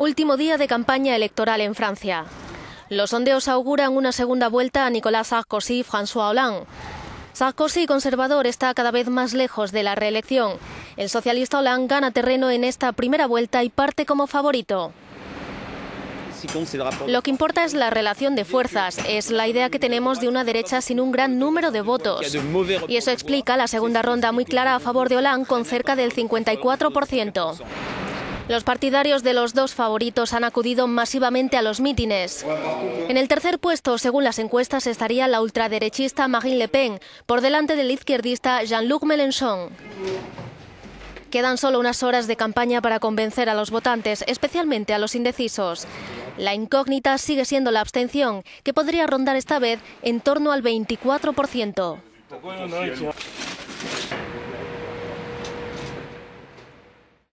Último día de campaña electoral en Francia. Los sondeos auguran una segunda vuelta a Nicolas Sarkozy y François Hollande. Sarkozy, conservador, está cada vez más lejos de la reelección. El socialista Hollande gana terreno en esta primera vuelta y parte como favorito. Lo que importa es la relación de fuerzas, es la idea que tenemos de una derecha sin un gran número de votos. Y eso explica la segunda ronda muy clara a favor de Hollande con cerca del 54%. Los partidarios de los dos favoritos han acudido masivamente a los mítines. En el tercer puesto, según las encuestas, estaría la ultraderechista Marine Le Pen, por delante del izquierdista Jean-Luc Mélenchon. Quedan solo unas horas de campaña para convencer a los votantes, especialmente a los indecisos. La incógnita sigue siendo la abstención, que podría rondar esta vez en torno al 24%.